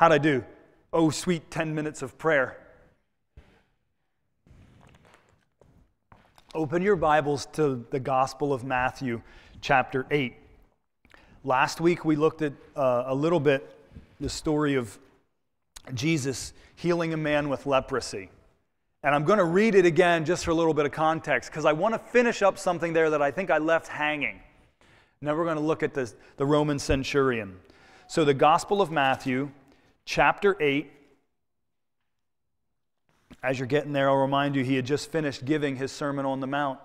How'd I do? Oh, sweet 10 minutes of prayer. Open your Bibles to the Gospel of Matthew, chapter 8. Last week we looked at uh, a little bit the story of Jesus healing a man with leprosy. And I'm going to read it again just for a little bit of context because I want to finish up something there that I think I left hanging. Now we're going to look at this, the Roman centurion. So, the Gospel of Matthew, chapter 8. As you're getting there, I'll remind you he had just finished giving his Sermon on the Mount.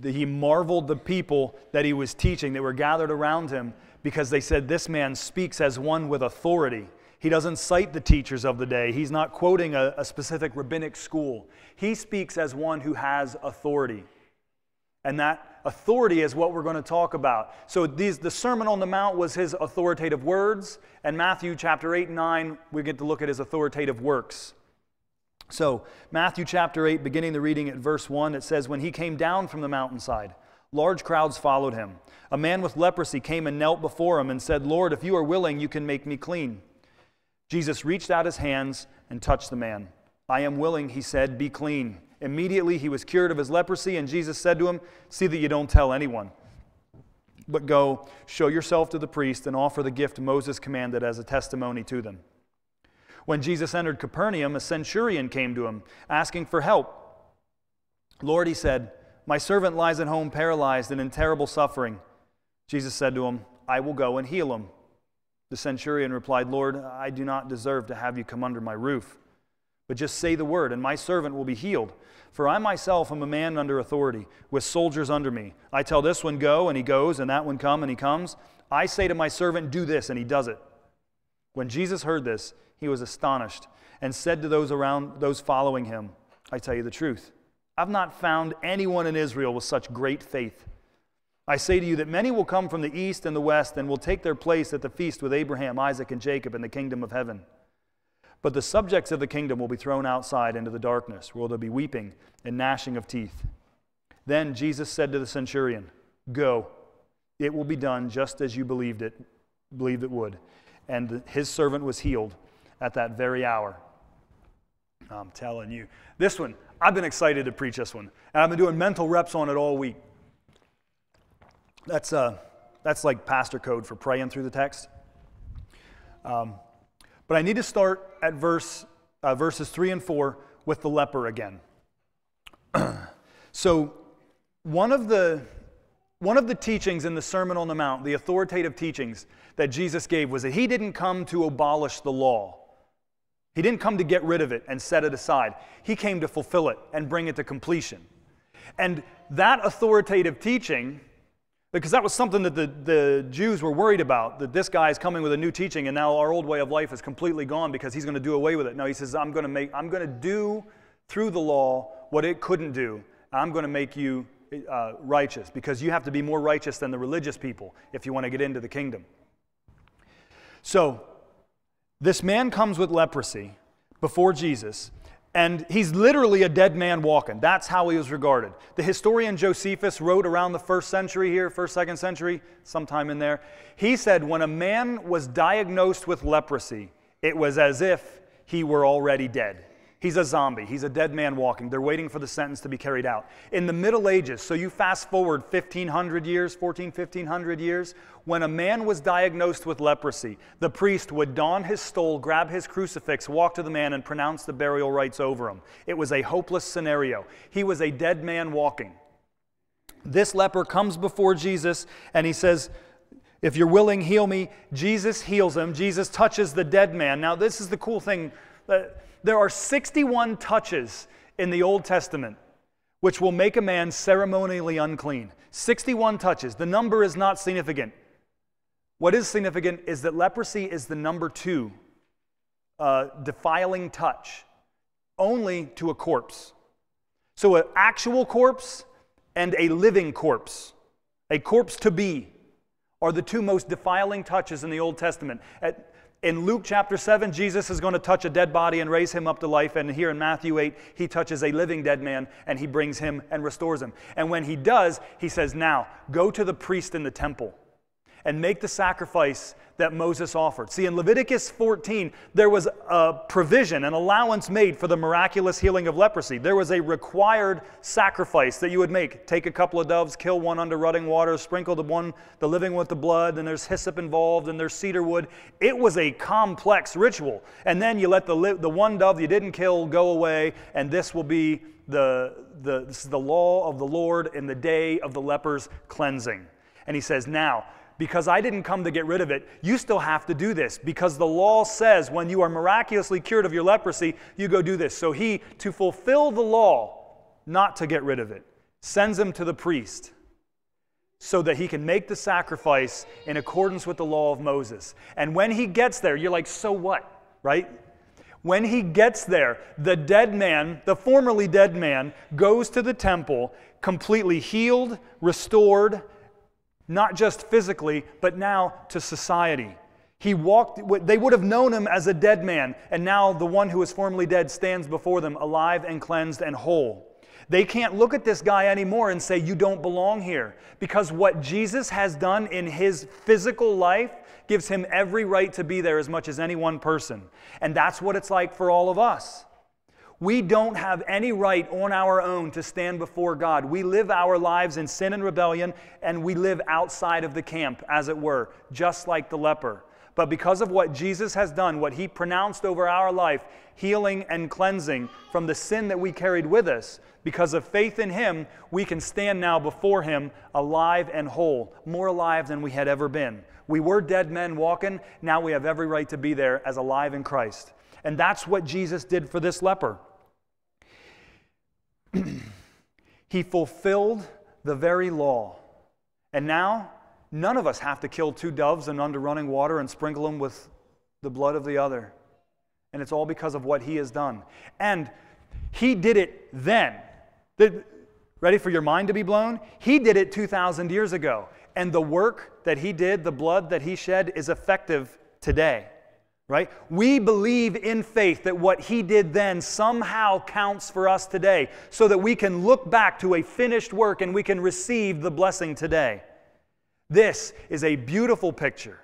He marveled the people that he was teaching that were gathered around him because they said, This man speaks as one with authority. He doesn't cite the teachers of the day. He's not quoting a, a, specific rabbinic school. He speaks as one who has authority. And that authority is what we're going to talk about. So these, the Sermon on the Mount was his authoritative words, and Matthew chapter 8 and 9, we get to look at his authoritative works. So, Matthew chapter 8, beginning the reading at verse 1, it says, When he came down from the mountainside, large crowds followed him. A man with leprosy came and knelt before him and said, Lord, if you are willing, you can make me clean. Jesus reached out his hands and touched the man. I am willing, he said, be clean. Immediately he was cured of his leprosy, and Jesus said to him, See that you don't tell anyone. But go, show yourself to the priest, and offer the gift Moses commanded as a testimony to them. When Jesus entered Capernaum, a centurion came to him, asking for help. Lord, he said, My servant lies at home paralyzed and in terrible suffering. Jesus said to him, I will go and heal him. The centurion replied, Lord, I do not deserve to have you come under my roof. But just say the word, and my servant will be healed. For I myself am a man under authority, with soldiers under me. I tell this one, go, and he goes, and that one, come, and he comes. I say to my servant, do this, and he does it. When Jesus heard this, he was astonished, and said to those around, those following him, I tell you the truth. I've not found anyone in Israel with such great faith. I say to you that many will come from the east and the west and will take their place at the feast with Abraham, Isaac, and Jacob in the kingdom of heaven. But the subjects of the kingdom will be thrown outside into the darkness, where there will be weeping and gnashing of teeth. Then Jesus said to the centurion, Go, it will be done just as you believed it, believed it would. And his servant was healed at that very hour. I'm telling you. This one, I've been excited to preach this one. And I've been doing mental reps on it all week. That's, uh, that's like pastor code for praying through the text. Um, but I need to start at verse, uh, verses 3 and 4 with the leper again. so, one of, the, one of the teachings in the Sermon on the Mount, the authoritative teachings that Jesus gave, was that he didn't come to abolish the law. He didn't come to get rid of it and set it aside. He came to fulfill it and bring it to completion. And that authoritative teaching because that was something that the, the Jews were worried about, that this guy is coming with a new teaching and now our old way of life is completely gone because he's going to do away with it. No, he says, I'm going to make, I'm going to do through the law what it couldn't do. I'm going to make you uh, righteous because you have to be more righteous than the religious people if you want to get into the kingdom. So, this man comes with leprosy before Jesus, and he's literally a dead man walking. That's how he was regarded. The historian Josephus wrote around the first century here, first, second century, sometime in there. He said when a man was diagnosed with leprosy, it was as if he were already dead. He's a zombie. He's a dead man walking. They're waiting for the sentence to be carried out. In the Middle Ages, so you fast forward 1500 years, 14, 1500 years, when a man was diagnosed with leprosy, the priest would don his stole, grab his crucifix, walk to the man, and pronounce the burial rites over him. It was a hopeless scenario. He was a dead man walking. This leper comes before Jesus and he says, If you're willing, heal me. Jesus heals him. Jesus touches the dead man. Now, this is the cool thing. That there are 61 touches in the Old Testament which will make a man ceremonially unclean. 61 touches. The number is not significant. What is significant is that leprosy is the number two uh, defiling touch, only to a corpse. So, an actual corpse and a living corpse, a corpse to be, are the two most defiling touches in the Old Testament. At, in Luke chapter 7, Jesus is going to touch a dead body and raise him up to life. And here in Matthew 8, he touches a living dead man and he brings him and restores him. And when he does, he says, Now, go to the priest in the temple and make the sacrifice that Moses offered. See, in Leviticus 14, there was a provision, an allowance made for the miraculous healing of leprosy. There was a required sacrifice that you would make. Take a couple of doves, kill one under running water, sprinkle the one, the living with the blood, and there's hyssop involved, and there's cedar wood. It was a complex ritual. And then you let the, the one dove you didn't kill go away, and this will be the, the, this is the law of the Lord in the day of the leper's cleansing. And he says, Now, because I didn't come to get rid of it, you still have to do this because the law says when you are miraculously cured of your leprosy, you go do this. So he, to fulfill the law, not to get rid of it, sends him to the priest so that he can make the sacrifice in accordance with the law of Moses. And when he gets there, you're like, so what? Right? When he gets there, the dead man, the formerly dead man, goes to the temple completely healed, restored, not just physically, but now to society. He walked, they would have known him as a dead man, and now the one who was formerly dead stands before them, alive and cleansed and whole. They can't look at this guy anymore and say, You don't belong here. Because what Jesus has done in his physical life gives him every right to be there as much as any one person. And that's what it's like for all of us. We don't have any right on our own to stand before God. We live our lives in sin and rebellion, and we live outside of the camp, as it were, just like the leper. But because of what Jesus has done, what he pronounced over our life, healing and cleansing from the sin that we carried with us, because of faith in him, we can stand now before him alive and whole, more alive than we had ever been. We were dead men walking, now we have every right to be there as alive in Christ. And that's what Jesus did for this leper. he fulfilled the very law. And now, none of us have to kill two doves and under running water and sprinkle them with the blood of the other. And it's all because of what he has done. And he did it then. ready for your mind to be blown? He did it 2,000 years ago. And the work that he did, the blood that he shed, is effective today right? We believe in faith that what he did then somehow counts for us today so that we can look back to a finished work and we can receive the blessing today. This is a beautiful picture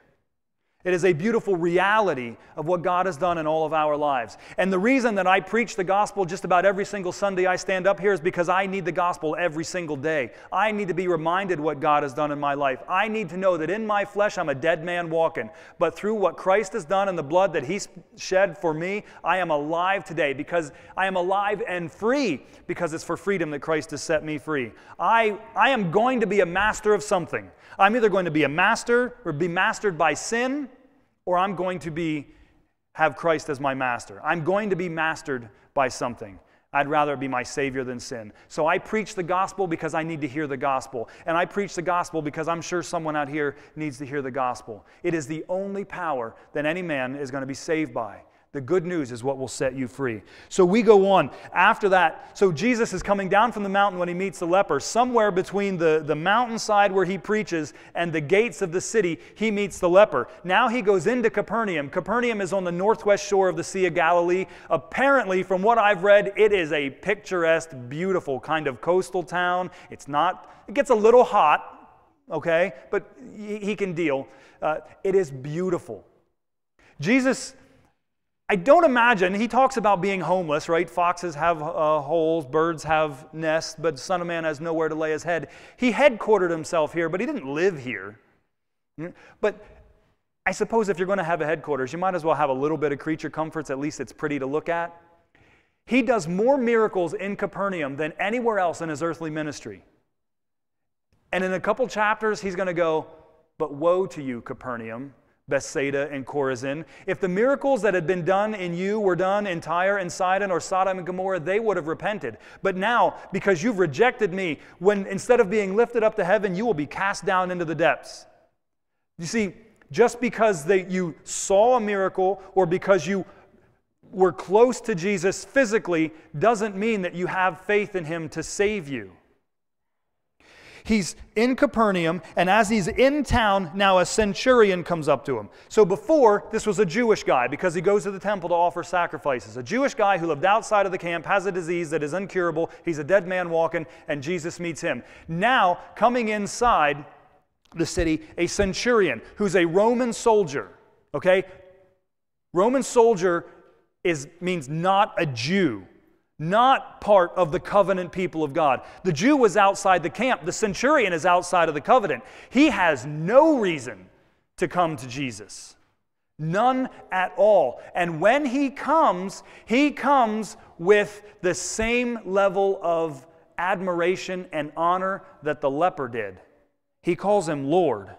it is a beautiful reality of what God has done in all of our lives. And the reason that I preach the gospel just about every single Sunday I stand up here is because I need the gospel every single day. I need to be reminded what God has done in my life. I need to know that in my flesh I'm a dead man walking, but through what Christ has done and the blood that He shed for me, I am alive today because I am alive and free because it's for freedom that Christ has set me free. I, I am going to be a master of something. I'm either going to be a master or be mastered by sin, or I'm going to be have Christ as my master. I'm going to be mastered by something. I'd rather be my Savior than sin. So I preach the gospel because I need to hear the gospel. And I preach the gospel because I'm sure someone out here needs to hear the gospel. It is the only power that any man is going to be saved by. The good news is what will set you free. So we go on. After that, so Jesus is coming down from the mountain when he meets the leper. Somewhere between the, the mountainside where he preaches and the gates of the city, he meets the leper. Now he goes into Capernaum. Capernaum is on the northwest shore of the Sea of Galilee. Apparently, from what I've read, it is a picturesque, beautiful kind of coastal town. It's not, it gets a little hot, okay, but he can deal. Uh, it is beautiful. Jesus I don't imagine, he talks about being homeless, right? Foxes have uh, holes, birds have nests, but the Son of Man has nowhere to lay his head. He headquartered himself here, but he didn't live here. Hmm? But I suppose if you're going to have a headquarters, you might as well have a little bit of creature comforts, at least it's pretty to look at. He does more miracles in Capernaum than anywhere else in his earthly ministry. And in a couple chapters, he's going to go, But woe to you, Capernaum. Bethsaida and Chorazin. If the miracles that had been done in you were done in Tyre and Sidon or Sodom and Gomorrah, they would have repented. But now, because you've rejected me, when instead of being lifted up to heaven, you will be cast down into the depths. You see, just because they, you saw a miracle or because you were close to Jesus physically doesn't mean that you have faith in him to save you. He's in Capernaum, and as he's in town, now a centurion comes up to him. So before, this was a Jewish guy because he goes to the temple to offer sacrifices. A Jewish guy who lived outside of the camp, has a disease that is incurable. He's a dead man walking, and Jesus meets him. Now, coming inside, the city a centurion who's a Roman soldier. Okay? Roman soldier is, means not a Jew, not part of the covenant people of God. The Jew was outside the camp, the centurion is outside of the covenant. He has no reason to come to Jesus. None at all. And when he comes, he comes with the same level of admiration and honor that the leper did. He calls him Lord.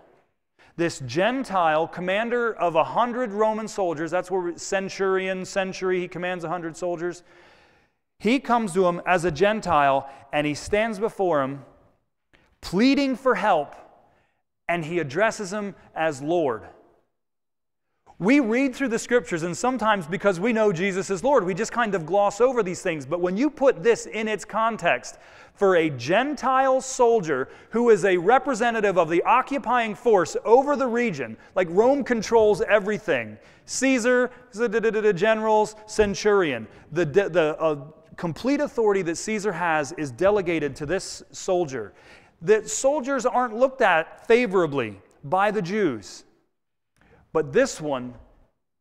This Gentile, commander of a hundred Roman soldiers, that's where centurion, century, he commands a hundred soldiers. He comes to him as a Gentile and he stands before him, pleading for help, and he addresses him as Lord. We read through the scriptures, and sometimes because we know Jesus is Lord, we just kind of gloss over these things. But when you put this in its context, for a Gentile soldier who is a representative of the occupying force over the region, like Rome controls everything Caesar, generals, centurion, the, the uh, complete authority that Caesar has is delegated to this soldier. That soldiers aren't looked at favorably by the Jews. But this one,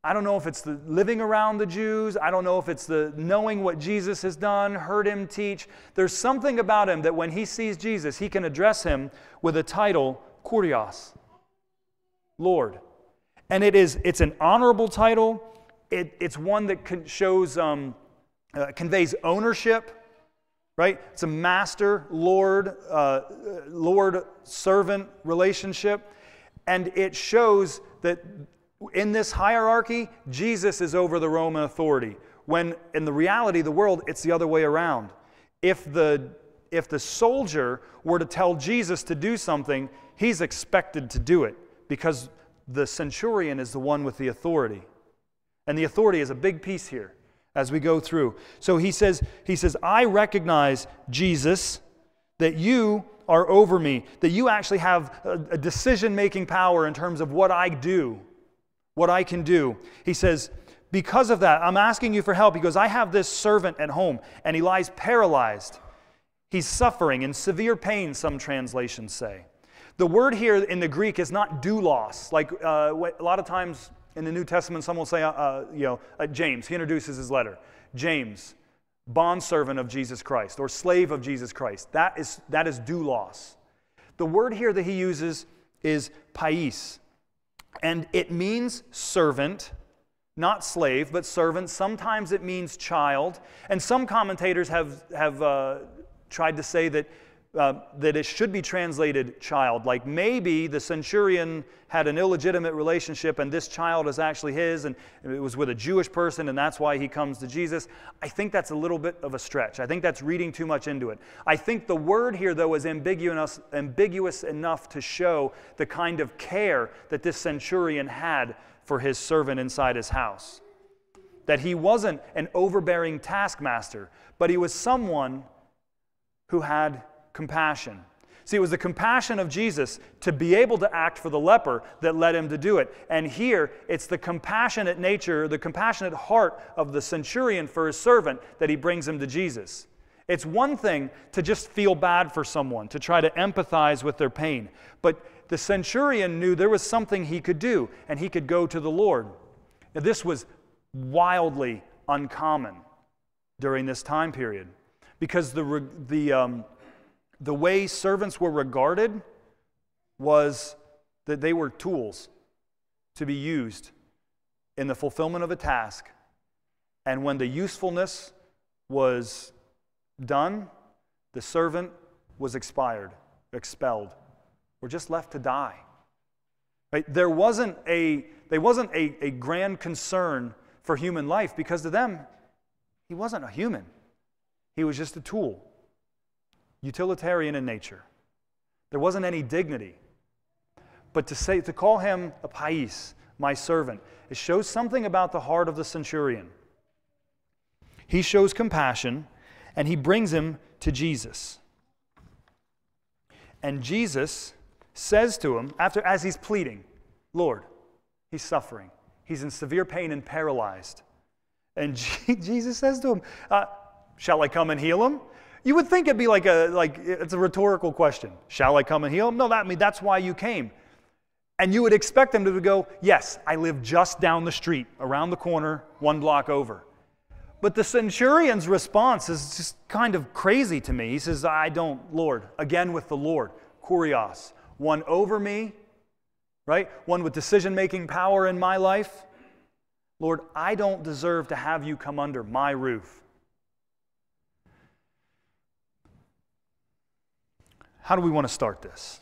I don't know if it's the living around the Jews. I don't know if it's the knowing what Jesus has done, heard him teach. There's something about him that when he sees Jesus, he can address him with a title, Kurios, Lord. And it is, it's an honorable title. It, it's one that shows, um, uh, conveys ownership, right? It's a master, Lord, uh, Lord servant relationship. And it shows that in this hierarchy, Jesus is over the Roman authority. When in the reality of the world, it's the other way around. If the, if the soldier were to tell Jesus to do something, he's expected to do it because the centurion is the one with the authority. And the authority is a big piece here as we go through. So he says, he says, I recognize Jesus that you are over me, that you actually have a, decision making power in terms of what I do, what I can do. He says, Because of that, I'm asking you for help. He goes, I have this servant at home, and he lies paralyzed. He's suffering in severe pain, some translations say. The word here in the Greek is not doulos. Like uh, a lot of times in the New Testament, some will say, uh, uh, you know, uh, James, he introduces his letter. James, bondservant of Jesus Christ or slave of Jesus Christ. That is, that is doulos. The word here that he uses is pais, and it means servant, not slave, but servant. Sometimes it means child. And some commentators have, have uh, tried to say that uh, that it should be translated child. Like maybe the centurion had an illegitimate relationship and this child is actually his and it was with a Jewish person and that's why he comes to Jesus. I think that's a little bit of a stretch. I think that's reading too much into it. I think the word here, though, is ambiguous, ambiguous enough to show the kind of care that this centurion had for his servant inside his house. That he wasn't an overbearing taskmaster, but he was someone who had compassion. See, it was the compassion of Jesus to be able to act for the leper that led him to do it. And here, it's the compassionate nature, the compassionate heart of the centurion for his servant that he brings him to Jesus. It's one thing to just feel bad for someone, to try to empathize with their pain. But the centurion knew there was something he could do, and he could go to the Lord. Now, this was wildly uncommon during this time period because the, the, um, the way servants were regarded was that they were tools to be used in the fulfillment of a task. And when the usefulness was done, the servant was expired, expelled, or just left to die. Right? There wasn't a, there wasn't a, a grand concern for human life because to them, he wasn't a human. He was just a tool utilitarian in nature. There wasn't any dignity. But to say to call him a pais, my servant, it shows something about the heart of the centurion. He shows compassion and he brings him to Jesus. And Jesus says to him, after as he's pleading, Lord, he's suffering. He's in severe pain and paralyzed. And Jesus says to him, uh, Shall I come and heal him? You would think it'd be like a like it's a rhetorical question. Shall I come and heal him? No, that I mean that's why you came. And you would expect them to go, Yes, I live just down the street, around the corner, one block over. But the centurion's response is just kind of crazy to me. He says, I don't, Lord, again with the Lord, kurios, one over me, right? One with decision making power in my life. Lord, I don't deserve to have you come under my roof. How do we want to start this?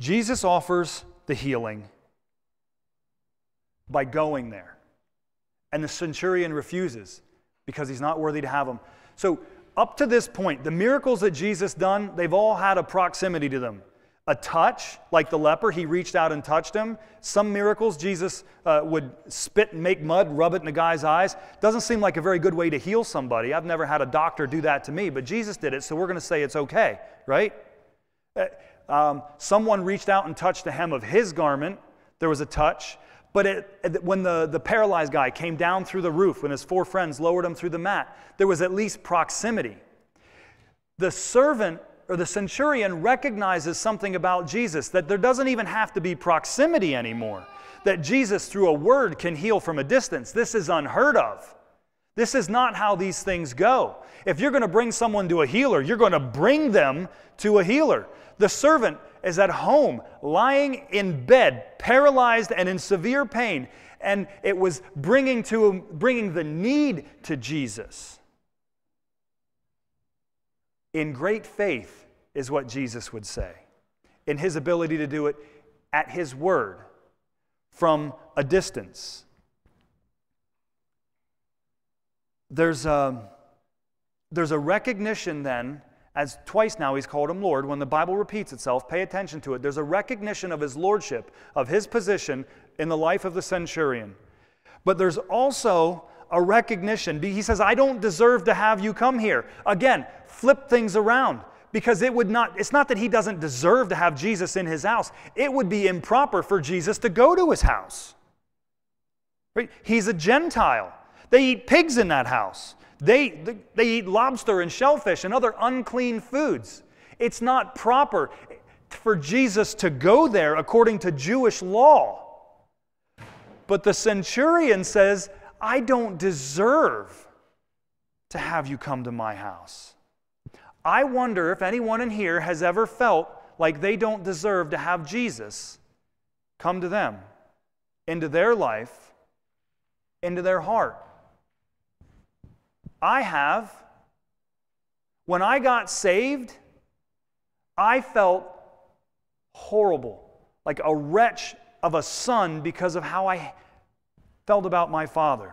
Jesus offers the healing by going there. And the centurion refuses because he's not worthy to have him. So, up to this point, the miracles that Jesus done, they've all had a proximity to them. A touch, like the leper, he reached out and touched him. Some miracles, Jesus uh, would spit and make mud, rub it in a guy's eyes. Doesn't seem like a very good way to heal somebody. I've never had a doctor do that to me, but Jesus did it, so we're going to say it's okay, right? Uh, um, someone reached out and touched the hem of his garment. There was a touch. But it, when the, the paralyzed guy came down through the roof, when his four friends lowered him through the mat, there was at least proximity. The servant or the centurion recognizes something about Jesus that there doesn't even have to be proximity anymore. That Jesus, through a word, can heal from a distance. This is unheard of. This is not how these things go. If you're going to bring someone to a healer, you're going to bring them to a healer. The servant is at home, lying in bed, paralyzed and in severe pain, and it was bringing, to, bringing the need to Jesus. In great faith is what Jesus would say, in his ability to do it at his word from a distance. There's a, there's a recognition then as twice now he's called him Lord, when the Bible repeats itself, pay attention to it. There's a recognition of his lordship, of his position in the life of the centurion. But there's also a recognition. He says, I don't deserve to have you come here. Again, flip things around because it would not it's not that he doesn't deserve to have Jesus in his house. It would be improper for Jesus to go to his house. Right? He's a Gentile. They eat pigs in that house. They, they eat lobster and shellfish and other unclean foods. It's not proper for Jesus to go there according to Jewish law. But the centurion says, I don't deserve to have you come to my house. I wonder if anyone in here has ever felt like they don't deserve to have Jesus come to them, into their life, into their heart. I have. When I got saved, I felt horrible, like a wretch of a son because of how I felt about my father.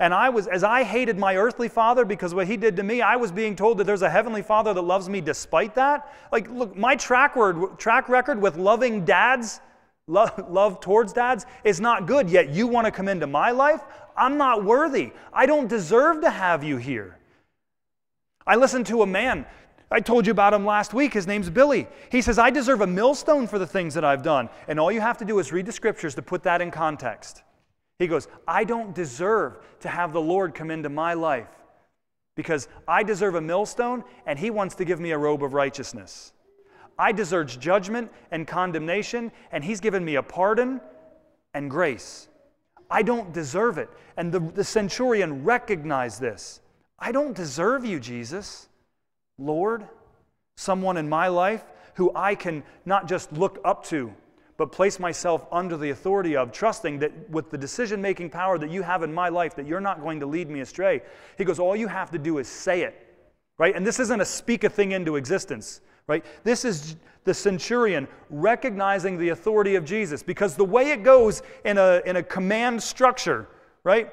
And I was, as I hated my earthly father because what he did to me, I was being told that there's a heavenly father that loves me despite that. Like, look, my track, word, track record with loving dads, love, love towards dads, is not good, yet you want to come into my life? I'm not worthy. I don't deserve to have you here. I listened to a man. I told you about him last week. His name's Billy. He says, I deserve a millstone for the things that I've done. And all you have to do is read the scriptures to put that in context. He goes, I don't deserve to have the Lord come into my life because I deserve a millstone and he wants to give me a robe of righteousness. I deserve judgment and condemnation, and he's given me a pardon and grace. I don't deserve it. And the, the centurion recognized this. I don't deserve you, Jesus. Lord, someone in my life who I can not just look up to, but place myself under the authority of, trusting that with the decision making power that you have in my life, that you're not going to lead me astray. He goes, All you have to do is say it, right? And this isn't a speak a thing into existence, right? This is the centurion recognizing the authority of Jesus because the way it goes in a, in a command structure, right?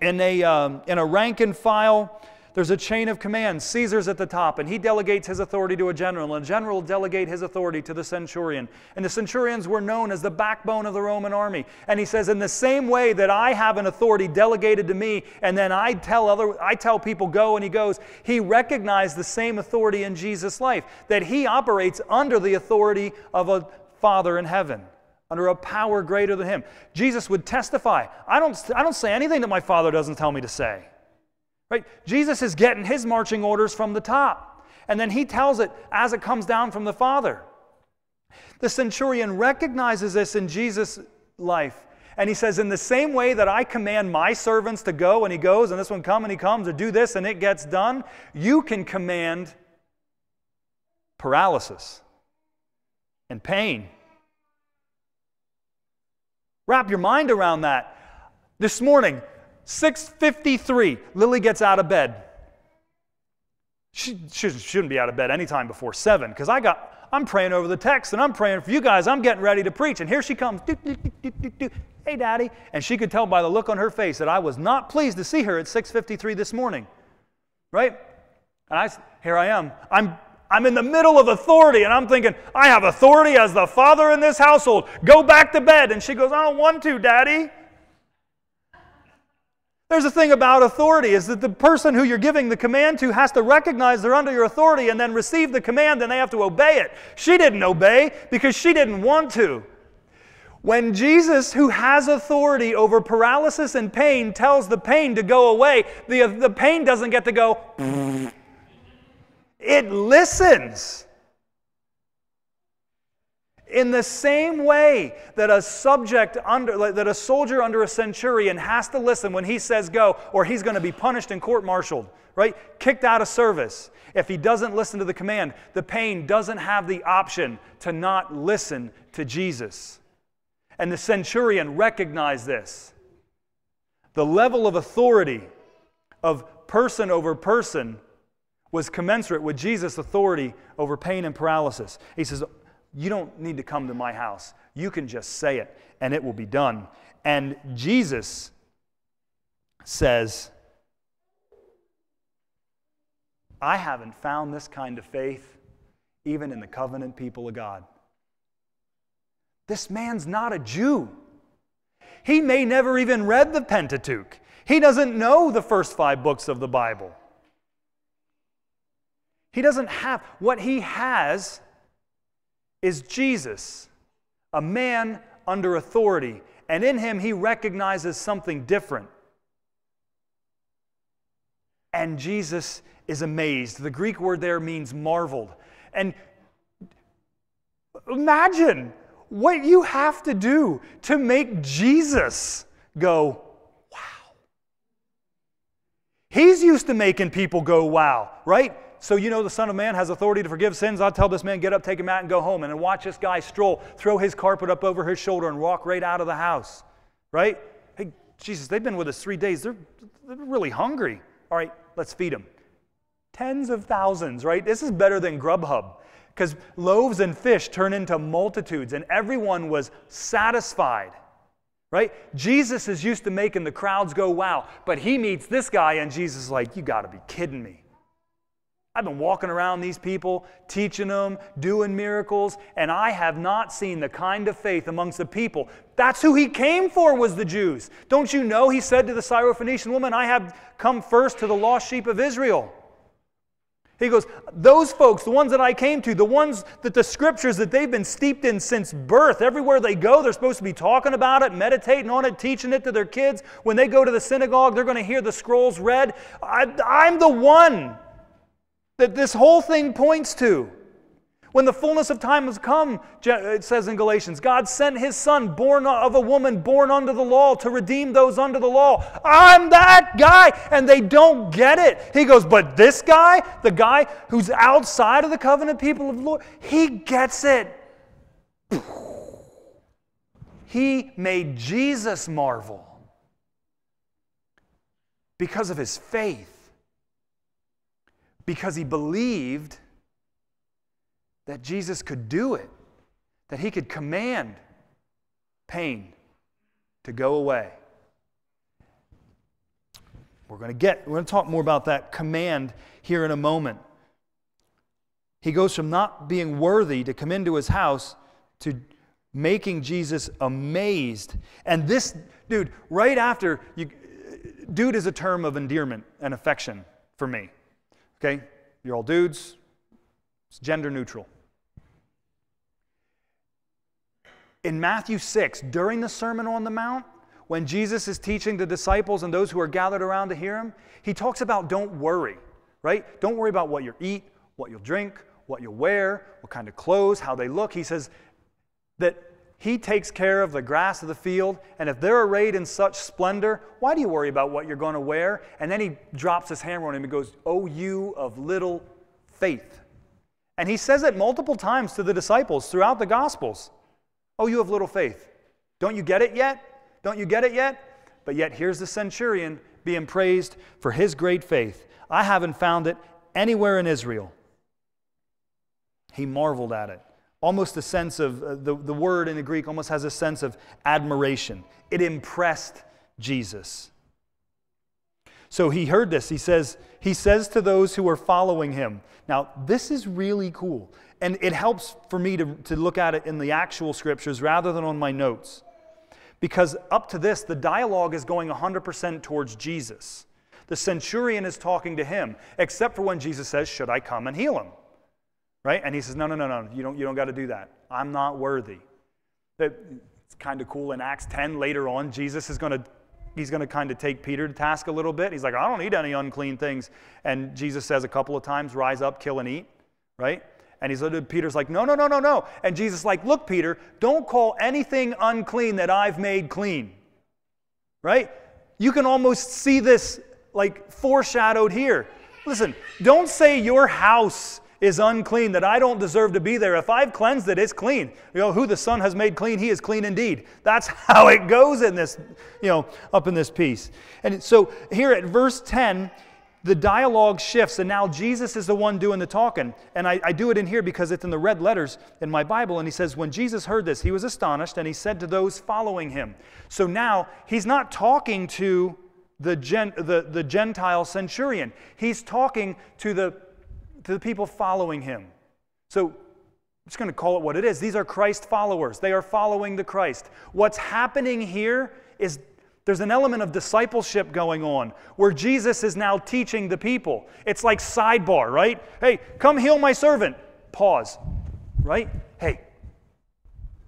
In a, um, in a rank and file, there's a chain of command. Caesar's at the top, and he delegates his authority to a general, and a general delegate his authority to the centurion. And the centurions were known as the backbone of the Roman army. And he says, in the same way that I have an authority delegated to me, and then I tell other I tell people go and he goes, he recognized the same authority in Jesus' life, that he operates under the authority of a Father in heaven under a power greater than him. Jesus would testify, I don't, I don't say anything that my Father doesn't tell me to say. Right? Jesus is getting his marching orders from the top. And then he tells it as it comes down from the Father. The centurion recognizes this in Jesus' life. And he says, In the same way that I command my servants to go and he goes, and this one come and he comes, or do this and it gets done, you can command paralysis and pain. Wrap your mind around that. This morning, 6:53, Lily gets out of bed. She, she shouldn't be out of bed anytime before 7 because I got I'm praying over the text and I'm praying for you guys. I'm getting ready to preach and here she comes. hey daddy, and she could tell by the look on her face that I was not pleased to see her at 6:53 this morning. Right? And I here I am. I'm I'm in the middle of authority and I'm thinking, I have authority as the father in this household. Go back to bed. And she goes, I don't want to, daddy. There's a thing about authority is that the person who you're giving the command to has to recognize they're under your authority and then receive the command and they have to obey it. She didn't obey because she didn't want to. When Jesus, who has authority over paralysis and pain, tells the pain to go away, the, the pain doesn't get to go, it listens. In the same way that a subject under, that a soldier under a centurion has to listen when he says go, or he's going to be punished and court martialed, right? Kicked out of service. If he doesn't listen to the command, the pain doesn't have the option to not listen to Jesus. And the centurion recognized this. The level of authority of person over person was commensurate with Jesus' authority over pain and paralysis. He says, you don't need to come to my house. You can just say it and it will be done. And Jesus says, I haven't found this kind of faith even in the covenant people of God. This man's not a Jew. He may never even read the Pentateuch. He doesn't know the first five books of the Bible. He doesn't have, what he has is Jesus, a man under authority, and in him he recognizes something different. And Jesus is amazed. The Greek word there means marveled. And imagine what you have to do to make Jesus go, wow. He's used to making people go, wow, right? So you know the Son of Man has authority to forgive sins. I'll tell this man, get up, take a mat, and go home. And then watch this guy stroll, throw his carpet up over his shoulder, and walk right out of the house. Right? Hey, Jesus, they've been with us three days. They're, they're really hungry. All right, let's feed them. Tens of thousands, right? This is better than Grubhub. Because loaves and fish turn into multitudes, and everyone was satisfied. Right? Jesus is used to making the crowds go wow, but he meets this guy, and Jesus is like, You got to be kidding me. I've been walking around these people, teaching them, doing miracles, and I have not seen the kind of faith amongst the people. That's who he came for was the Jews. Don't you know he said to the Syrophoenician woman, I have come first to the lost sheep of Israel. He goes, those folks, the ones that I came to, the ones that the scriptures that they've been steeped in since birth, everywhere they go, they're supposed to be talking about it, meditating on it, teaching it to their kids. When they go to the synagogue, they're going to hear the scrolls read. I, I'm the one that this whole thing points to. When the fullness of time has come, it says in Galatians, God sent his son, born of a woman, born under the law, to redeem those under the law. I'm that guy. And they don't get it. He goes, But this guy, the guy who's outside of the covenant people of the Lord, he gets it. He made Jesus marvel because of his faith because he believed that Jesus could do it, that he could command pain to go away. We're going to get, we're going to talk more about that command here in a moment. He goes from not being worthy to come into his house to making Jesus amazed. And this, dude, right after, you, dude is a term of endearment and affection for me. Okay? You're all dudes. It's gender neutral. In Matthew 6, during the Sermon on the Mount, when Jesus is teaching the disciples and those who are gathered around to hear him, he talks about don't worry, right? Don't worry about what you eat, what you'll drink, what you'll wear, what kind of clothes, how they look. He says that he takes care of the grass of the field, and if they're arrayed in such splendor, why do you worry about what you're going to wear? And then he drops his hammer on him and goes, Oh, you of little faith. And he says it multiple times to the disciples throughout the Gospels. Oh, you have little faith. Don't you get it yet? Don't you get it yet? But yet, here's the centurion being praised for his great faith. I haven't found it anywhere in Israel. He marveled at it. Almost a sense of, uh, the, the word in the Greek almost has a sense of admiration. It impressed Jesus. So he heard this. He says, he says to those who are following him. Now, this is really cool. And it helps for me to, to look at it in the actual scriptures rather than on my notes. Because up to this, the dialogue is going 100% towards Jesus. The centurion is talking to him, except for when Jesus says, Should I come and heal him? Right? And he says, No, no, no, no, you don't, you don't got to do that. I'm not worthy. It's kind of cool in Acts 10 later on, Jesus is going to he's going to kind of take Peter to task a little bit. He's like, I don't eat any unclean things. And Jesus says a couple of times, rise up, kill and eat, right? And he's Peter's like, no, no, no, no, no. And Jesus like, look, Peter, don't call anything unclean that I've made clean. Right? You can almost see this like foreshadowed here. Listen, don't say your house is unclean, that I don't deserve to be there. If I've cleansed it, it's clean. You know, who the Son has made clean, he is clean indeed. That's how it goes in this, you know, up in this piece. And so here at verse 10, the dialogue shifts, and now Jesus is the one doing the talking. And I, I, do it in here because it's in the red letters in my Bible. And he says, When Jesus heard this, he was astonished, and he said to those following him. So now he's not talking to the, gen, the, the Gentile centurion, he's talking to the, to the people following him. So I'm just going to call it what it is. These are Christ followers, they are following the Christ. What's happening here is there's an element of discipleship going on where Jesus is now teaching the people. It's like sidebar, right? Hey, come heal my servant. Pause, right? Hey,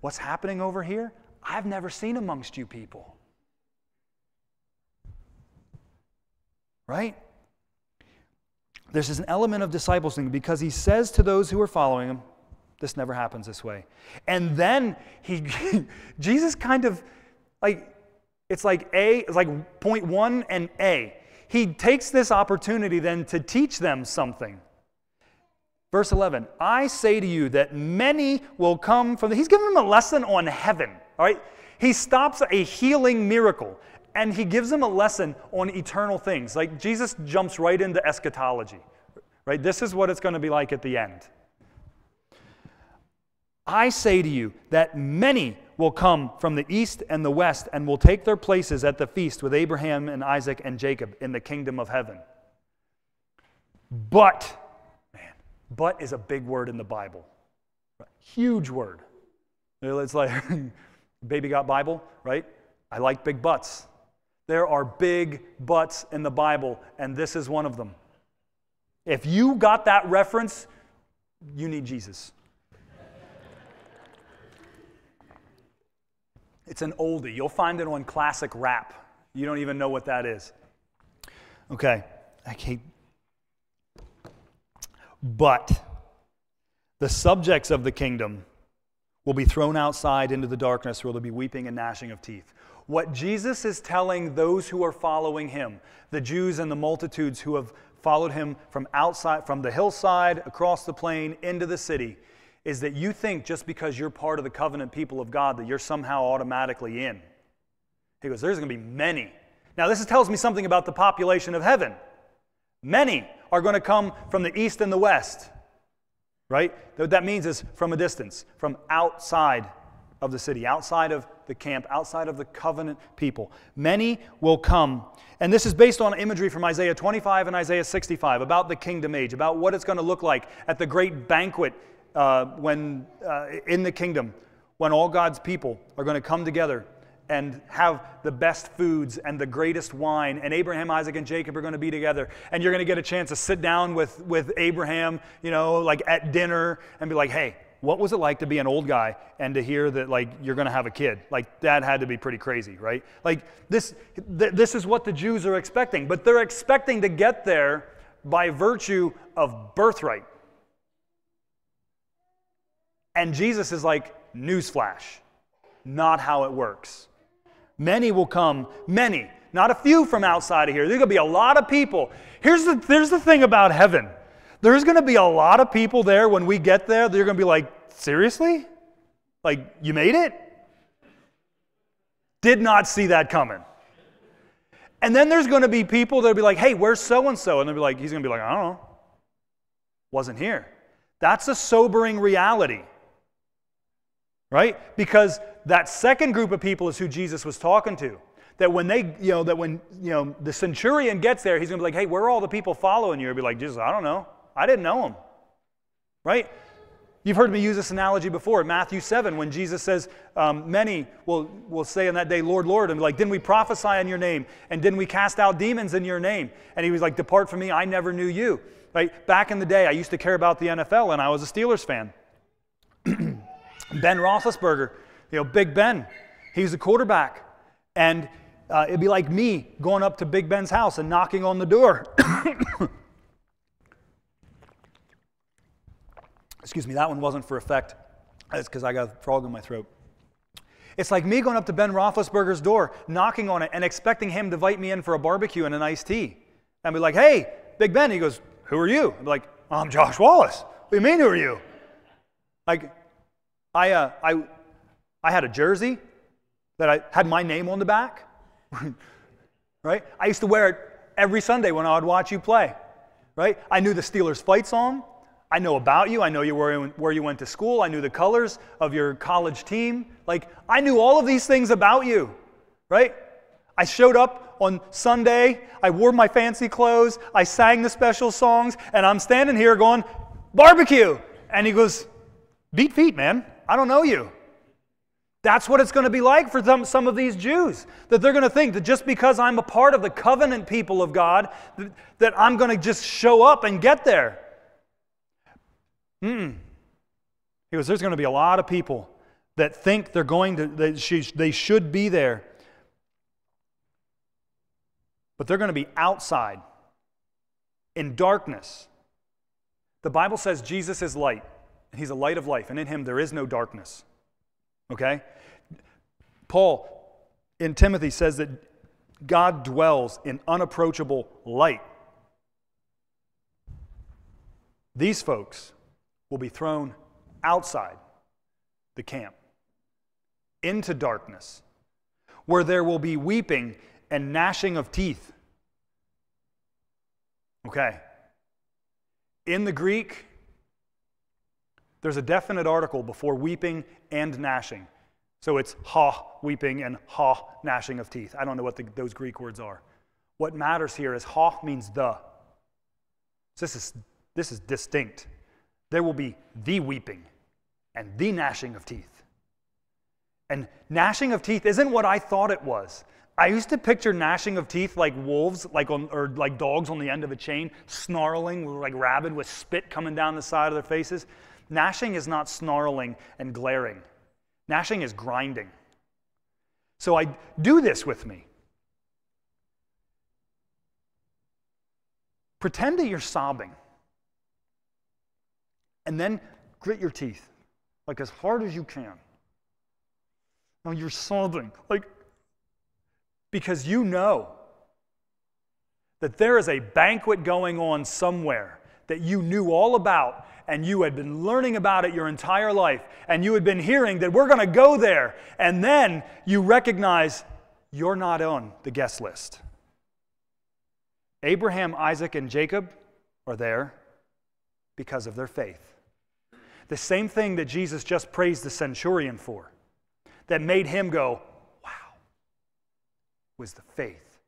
what's happening over here? I've never seen amongst you people. Right? There's an element of discipleship because he says to those who are following him, this never happens this way. And then he Jesus kind of like it's like A, it's like point one and A. He takes this opportunity then to teach them something. Verse 11, I say to you that many will come from the, he's giving them a lesson on heaven, all right? He stops a healing miracle and he gives them a lesson on eternal things. Like Jesus jumps right into eschatology, right? This is what it's going to be like at the end. I say to you that many will come from the east and the west and will take their places at the feast with Abraham and Isaac and Jacob in the kingdom of heaven. But, man, but is a big word in the Bible. Huge word. It's like, baby got Bible, right? I like big butts. There are big butts in the Bible, and this is one of them. If you got that reference, you need Jesus. It's an oldie. You'll find it on classic rap. You don't even know what that is. Okay, I keep. But the subjects of the kingdom will be thrown outside into the darkness where there'll be weeping and gnashing of teeth. What Jesus is telling those who are following him, the Jews and the multitudes who have followed him from outside, from the hillside, across the plain, into the city, is that you think just because you're part of the covenant people of God that you're somehow automatically in. He goes, There's going to be many. Now, this tells me something about the population of heaven. Many are going to come from the east and the west, right? What that means is from a distance, from outside of the city, outside of the camp, outside of the covenant people. Many will come. And this is based on imagery from Isaiah 25 and Isaiah 65 about the kingdom age, about what it's going to look like at the great banquet uh, when uh, in the kingdom, when all God's people are going to come together and have the best foods and the greatest wine, and Abraham, Isaac, and Jacob are going to be together, and you're going to get a chance to sit down with, with Abraham, you know, like at dinner, and be like, hey, what was it like to be an old guy and to hear that like you're going to have a kid? Like that had to be pretty crazy, right? Like this th- this is what the Jews are expecting, but they're expecting to get there by virtue of birthright. And Jesus is like, newsflash, not how it works. Many will come, many, not a few from outside of here. There's going to be a lot of people. Here's the, here's the thing about heaven there's going to be a lot of people there when we get there. They're going to be like, seriously? Like, you made it? Did not see that coming. And then there's going to be people that'll be like, hey, where's so and so? And they'll be like, he's going to be like, I don't know. Wasn't here. That's a sobering reality. Right? Because that second group of people is who Jesus was talking to. That when they, you know, that when, you know, the centurion gets there, he's going to be like, hey, where are all the people following you? He'll be like, Jesus, I don't know. I didn't know him. Right? You've heard me use this analogy before. Matthew 7, when Jesus says, um, Many will, will say on that day, Lord, Lord, and like, Didn't we prophesy in your name? And didn't we cast out demons in your name? And he was like, Depart from me, I never knew you. Right? Back in the day, I used to care about the NFL and I was a Steelers fan. ben Roethlisberger, you know, Big Ben, he's a quarterback. And uh, it'd be like me going up to Big Ben's house and knocking on the door. Excuse me, that one wasn't for effect. It's because I got a frog in my throat. It's like me going up to Ben Roethlisberger's door, knocking on it, and expecting him to invite me in for a barbecue and an iced tea. And be like, hey, Big Ben. He goes, who are you? I'm like, I'm Josh Wallace. What do you mean, who are you? Like, I, uh, I, I had a jersey that I had my name on the back, right? I used to wear it every Sunday when I would watch you play, right? I knew the Steelers fight song. I know about you. I know you where, where you went to school. I knew the colors of your college team. Like, I knew all of these things about you, right? I showed up on Sunday. I wore my fancy clothes. I sang the special songs. And I'm standing here going, barbecue. And he goes, beat feet, man. I don't know you. That's what it's going to be like for some, some of these Jews. That they're going to think that just because I'm a part of the covenant people of God, that, that I'm going to just show up and get there. Mm-mm. He goes, There's going to be a lot of people that think they're going to, that she, they should be there. But they're going to be outside in darkness. The Bible says Jesus is light, and he's a light of life, and in him there is no darkness. Okay? Paul in Timothy says that God dwells in unapproachable light. These folks will be thrown outside the camp into darkness, where there will be weeping and gnashing of teeth. Okay. In the Greek, there's a definite article before weeping and gnashing. So it's ha, weeping, and ha, gnashing of teeth. I don't know what the, those Greek words are. What matters here is ha means the. So this is, this is distinct there will be the weeping and the gnashing of teeth. And gnashing of teeth isn't what I thought it was. I used to picture gnashing of teeth like wolves, like on, or like dogs on the end of a chain, snarling, like rabid with spit coming down the side of their faces. Gnashing is not snarling and glaring. Gnashing is grinding. So I do this with me. Pretend that you're sobbing. And then grit your teeth, like as hard as you can. Now you're sobbing, like, because you know that there is a banquet going on somewhere that you knew all about and you had been learning about it your entire life and you had been hearing that we're going to go there and then you recognize you're not on the guest list. Abraham, Isaac, and Jacob are there because of their faith. The same thing that Jesus just praised the centurion for, that made him go, wow, was the faith.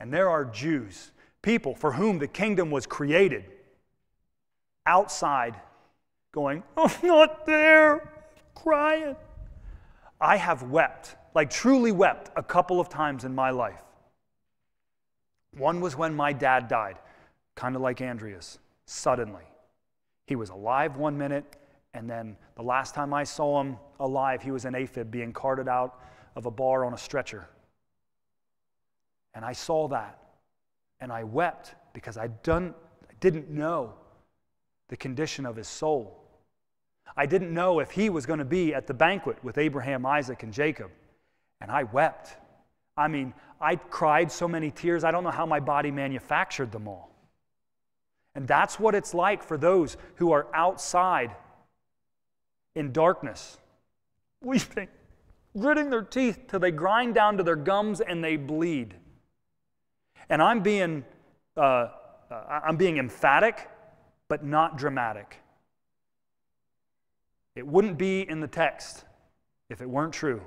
And there are Jews, people for whom the kingdom was created, outside going, I'm not there, crying. I have wept, like truly wept, a couple of times in my life. One was when my dad died, kind of like Andrea's, suddenly. He was alive one minute And then the last time I saw him alive, he was in AFib being carted out of a bar on a stretcher. And I saw that and I wept because I, done, I didn't know the condition of his soul. I didn't know if he was going to be at the banquet with Abraham, Isaac, and Jacob. And I wept. I mean, I cried so many tears, I don't know how my body manufactured them all. And that's what it's like for those who are outside in darkness, weeping, gritting their teeth till they grind down to their gums and they bleed. And I'm being, uh, uh, I'm being emphatic, but not dramatic. It wouldn't be in the text if it weren't true.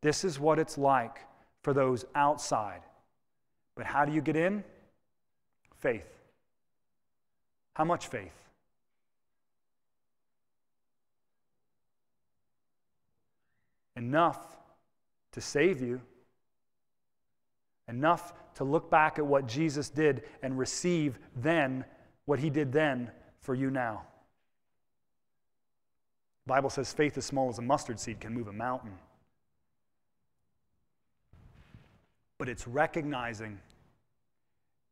This is what it's like for those outside. But how do you get in? Faith. How much faith? Enough to save you. Enough to look back at what Jesus did and receive then what he did then for you now. The Bible says faith as small as a mustard seed can move a mountain. But it's recognizing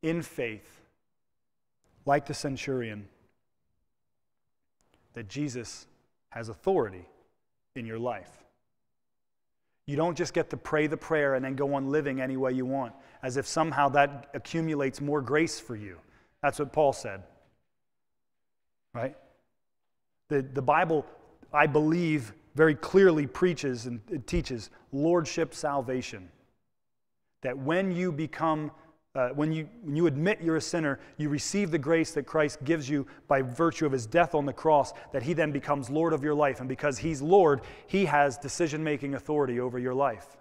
in faith, like the centurion, that Jesus has authority in your life. You don't just get to pray the prayer and then go on living any way you want, as if somehow that accumulates more grace for you. That's what Paul said. Right? The, the Bible, I believe, very clearly preaches and teaches lordship salvation that when you become uh, when, you, when you admit you're a sinner, you receive the grace that Christ gives you by virtue of his death on the cross, that he then becomes Lord of your life. And because he's Lord, he has decision making authority over your life.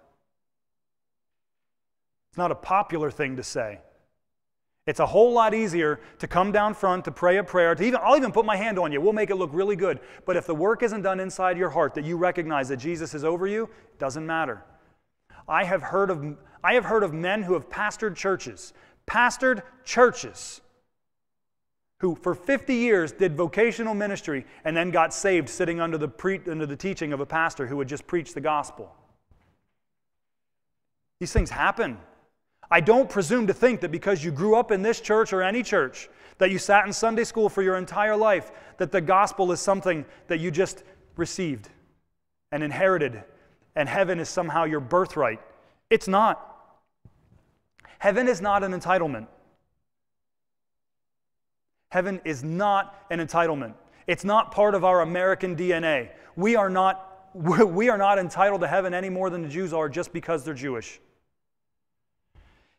It's not a popular thing to say. It's a whole lot easier to come down front to pray a prayer, to even, I'll even put my hand on you. We'll make it look really good. But if the work isn't done inside your heart, that you recognize that Jesus is over you, it doesn't matter. I have heard of, I have heard of men who have pastored churches, pastored churches, who for 50 years did vocational ministry and then got saved sitting under the, pre, under the teaching of a pastor who would just preach the gospel. These things happen. I don't presume to think that because you grew up in this church or any church, that you sat in Sunday school for your entire life, that the gospel is something that you just received and inherited and heaven is somehow your birthright. It's not. Heaven is not an entitlement. Heaven is not an entitlement. It's not part of our American DNA. We are not, we are not entitled to heaven any more than the Jews are just because they're Jewish.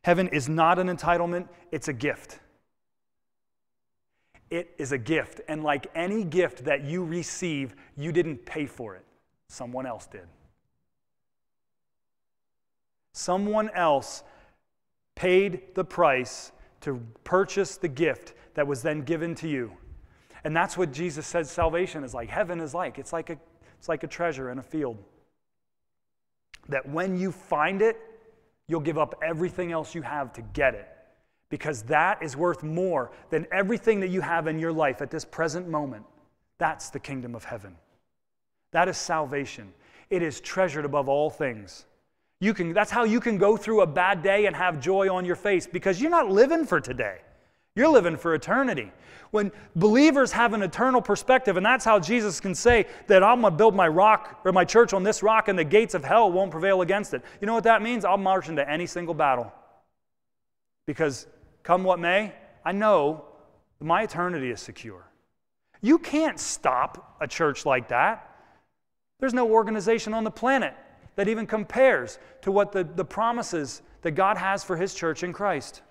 Heaven is not an entitlement, it's a gift. It is a gift. And like any gift that you receive, you didn't pay for it, someone else did. Someone else paid the price to purchase the gift that was then given to you. And that's what Jesus says salvation is like. Heaven is like. It's like a, it's like a treasure in a field. That when you find it, you'll give up everything else you have to get it. Because that is worth more than everything that you have in your life at this present moment. That's the kingdom of heaven. That is salvation. It is treasured above all things. You can, that's how you can go through a bad day and have joy on your face because you're not living for today. You're living for eternity. When believers have an eternal perspective, and that's how Jesus can say that I'm going to build my rock or my church on this rock and the gates of hell won't prevail against it. You know what that means? I'll march into any single battle. Because come what may, I know my eternity is secure. You can't stop a church like that. There's no organization on the planet that even compares to what the, the promises that God has for His church in Christ.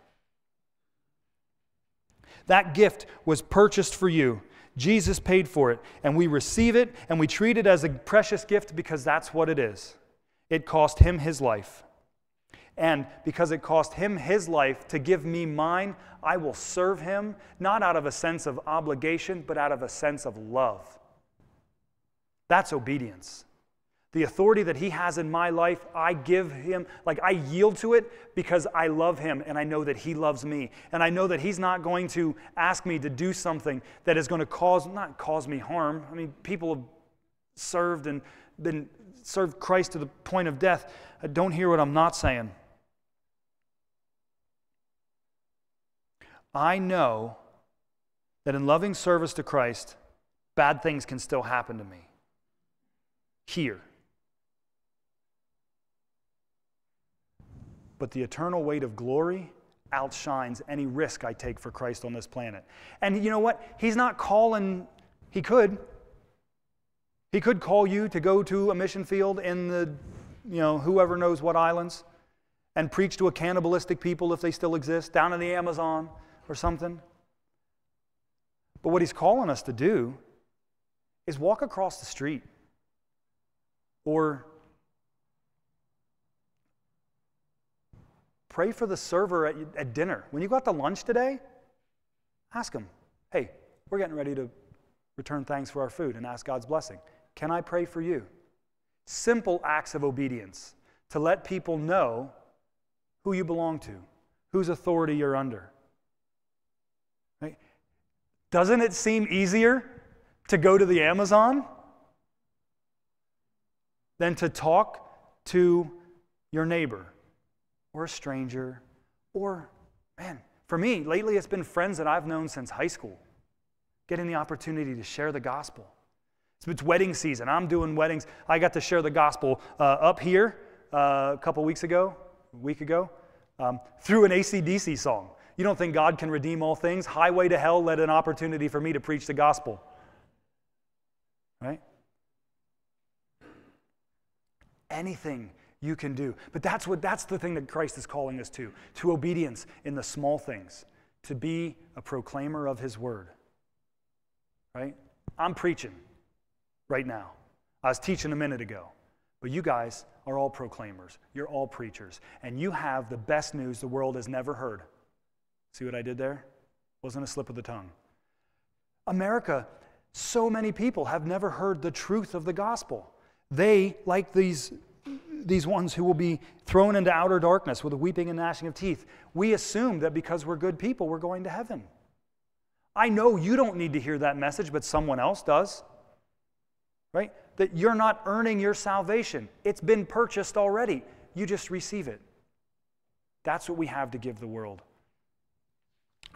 That gift was purchased for you. Jesus paid for it, and we receive it and we treat it as a precious gift because that's what it is. It cost Him His life. And because it cost Him His life to give me mine, I will serve Him not out of a sense of obligation, but out of a sense of love. That's obedience. The authority that He has in my life, I give Him, like I yield to it because I love Him and I know that He loves me. And I know that He's not going to ask me to do something that is going to cause, not cause me harm. I mean, people have served and been served Christ to the point of death. I don't hear what I'm not saying. I know that in loving service to Christ, bad things can still happen to me. Here. But the eternal weight of glory outshines any risk I take for Christ on this planet. And you know what? He's not calling, he could. He could call you to go to a mission field in the, you know, whoever knows what islands and preach to a cannibalistic people if they still exist down in the Amazon or something. But what he's calling us to do is walk across the street or pray for the server at, at dinner. When you go out to lunch today, ask him, hey, we're getting ready to return thanks for our food and ask God's blessing. Can I pray for you? Simple acts of obedience to let people know who you belong to, whose authority you're under. Right? Doesn't it seem easier to go to the Amazon than to talk to your neighbor or a stranger or, man, for me, lately it's been friends that I've known since high school, getting the opportunity to share the gospel. It's wedding season. I'm doing weddings. I got to share the gospel uh, up here uh, a couple weeks ago, a week ago, um, through an ACDC song. You don't think God can redeem all things? Highway to Hell led an opportunity for me to preach the gospel. Right? Anything you can do. But that's what that's the thing that Christ is calling us to, to obedience in the small things, to be a proclaimer of his word. Right? I'm preaching right now. I was teaching a minute ago. But you guys are all proclaimers. You're all preachers. And you have the best news the world has never heard. See what I did there? Wasn't a slip of the tongue. America, so many people have never heard the truth of the gospel. They, like these, these ones who will be thrown into outer darkness with a weeping and gnashing of teeth, we assume that because we're good people, we're going to heaven. I know you don't need to hear that message, but someone else does. Right? That you're not earning your salvation. It's been purchased already. You just receive it. That's what we have to give the world.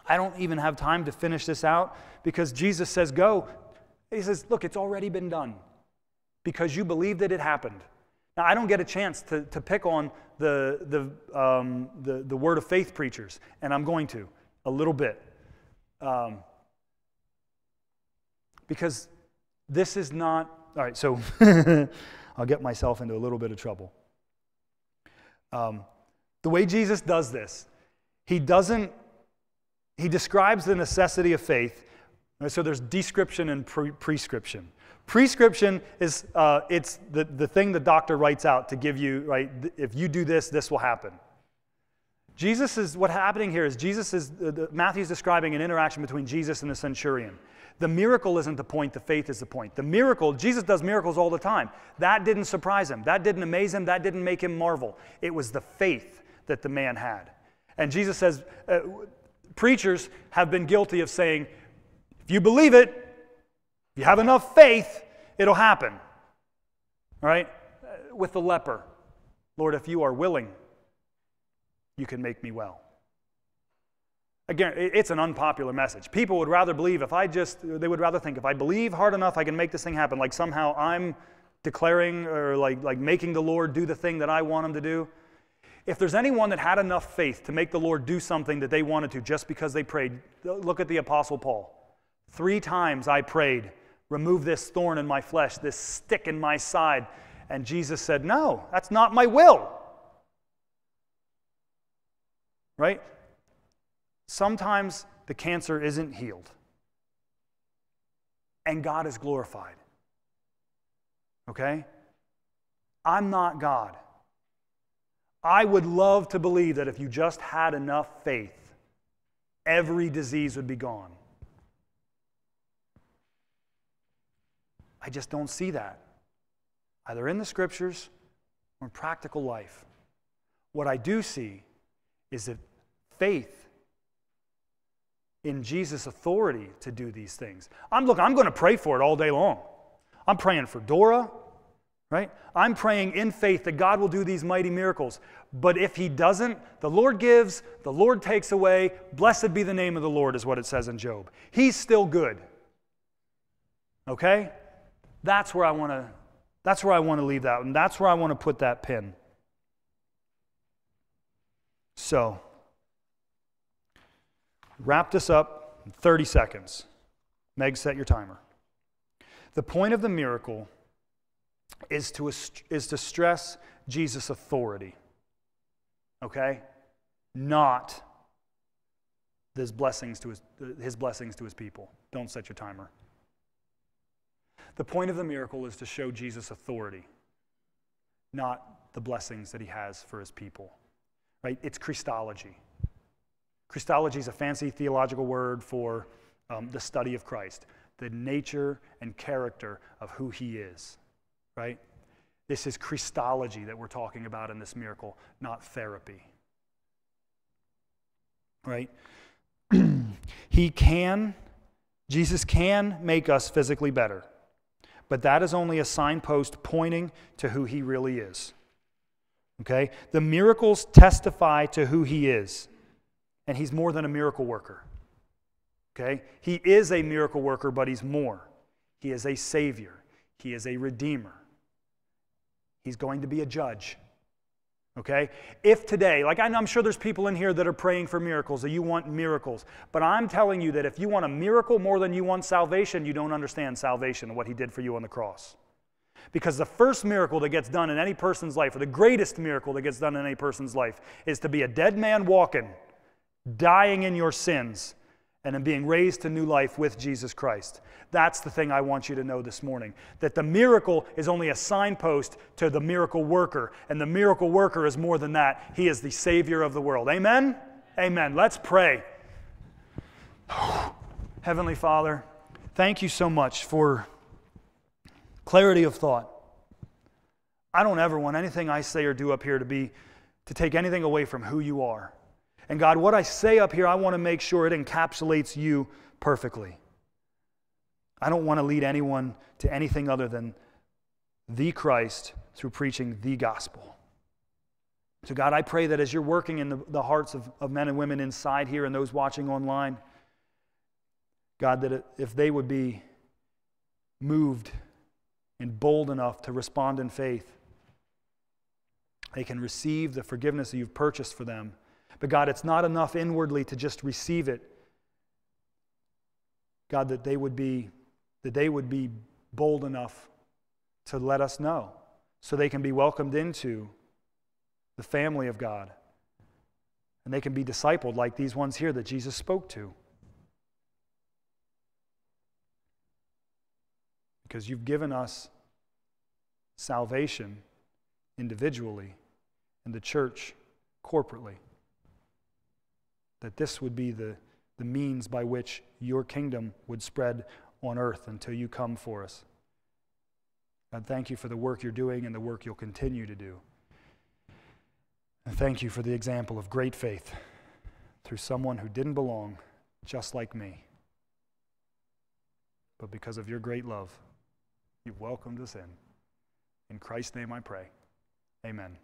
I don't even have time to finish this out because Jesus says, Go. He says, Look, it's already been done because you believe that it happened. Now, I don't get a chance to, to pick on the, the, um, the, the word of faith preachers, and I'm going to a little bit. Um, because this is not, all right, so I'll get myself into a little bit of trouble. Um, the way Jesus does this, he doesn't he describes the necessity of faith. So there's description and pre- prescription. Prescription is uh, it's the, the thing the doctor writes out to give you, right? If you do this, this will happen. Jesus is, what's happening here is Jesus is, uh, Matthew's describing an interaction between Jesus and the centurion. The miracle isn't the point, the faith is the point. The miracle, Jesus does miracles all the time. That didn't surprise him, that didn't amaze him, that didn't make him marvel. It was the faith that the man had. And Jesus says, uh, preachers have been guilty of saying, if you believe it, if you have enough faith, it'll happen. All right? With the leper, Lord, if you are willing, you can make me well. Again, it's an unpopular message. People would rather believe if I just, they would rather think if I believe hard enough, I can make this thing happen. Like somehow I'm declaring or like, like making the Lord do the thing that I want him to do. If there's anyone that had enough faith to make the Lord do something that they wanted to just because they prayed, look at the Apostle Paul. Three times I prayed, remove this thorn in my flesh, this stick in my side. And Jesus said, No, that's not my will. Right? Sometimes the cancer isn't healed, and God is glorified. Okay? I'm not God. I would love to believe that if you just had enough faith, every disease would be gone. I just don't see that. either in the scriptures or in practical life. What I do see is that faith in Jesus' authority to do these things. I'm look, I'm going to pray for it all day long. I'm praying for Dora, right? I'm praying in faith that God will do these mighty miracles. But if he doesn't, the Lord gives, the Lord takes away. Blessed be the name of the Lord is what it says in Job. He's still good. Okay? That's where I want to that's where I want to leave that and that's where I want to put that pin. So, wrap this up in 30 seconds. Meg, set your timer. The point of the miracle is to, is to stress Jesus' authority. Okay? Not his blessings to his, his blessings to his people. Don't set your timer. The point of the miracle is to show Jesus' authority, not the blessings that he has for his people. Right? It's Christology. Christology is a fancy theological word for um, the study of Christ, the nature and character of who he is, right? This is Christology that we're talking about in this miracle, not therapy, right? he can, Jesus can make us physically better, but that is only a signpost pointing to who he really is. Okay? The miracles testify to who he is and he's more than a miracle worker. Okay? He is a miracle worker, but he's more. He is a savior, he is a redeemer. He's going to be a judge. Okay? If today, like I'm sure there's people in here that are praying for miracles, that you want miracles, but I'm telling you that if you want a miracle more than you want salvation, you don't understand salvation and what he did for you on the cross. Because the first miracle that gets done in any person's life, or the greatest miracle that gets done in any person's life, is to be a dead man walking dying in your sins, and then being raised to new life with Jesus Christ. That's the thing I want you to know this morning. That the miracle is only a signpost to the miracle worker, and the miracle worker is more than that. He is the Savior of the world. Amen? Amen. Let's pray. Heavenly Father, thank you so much for clarity of thought. I don't ever want anything I say or do up here to be to take anything away from who you are. And God, what I say up here, I want to make sure it encapsulates you perfectly. I don't want to lead anyone to anything other than the Christ through preaching the gospel. So, God, I pray that as you're working in the, the hearts of, of men and women inside here and those watching online, God, that if they would be moved and bold enough to respond in faith, they can receive the forgiveness that you've purchased for them but God, it's not enough inwardly to just receive it. God, that they would be, that they would be bold enough to let us know so they can be welcomed into the family of God. And they can be discipled like these ones here that Jesus spoke to. Because you've given us salvation individually and the church corporately that this would be the, the means by which your kingdom would spread on earth until you come for us. God, thank you for the work you're doing and the work you'll continue to do. And thank you for the example of great faith through someone who didn't belong, just like me. But because of your great love, you've welcomed us in. In Christ's name I pray. Amen.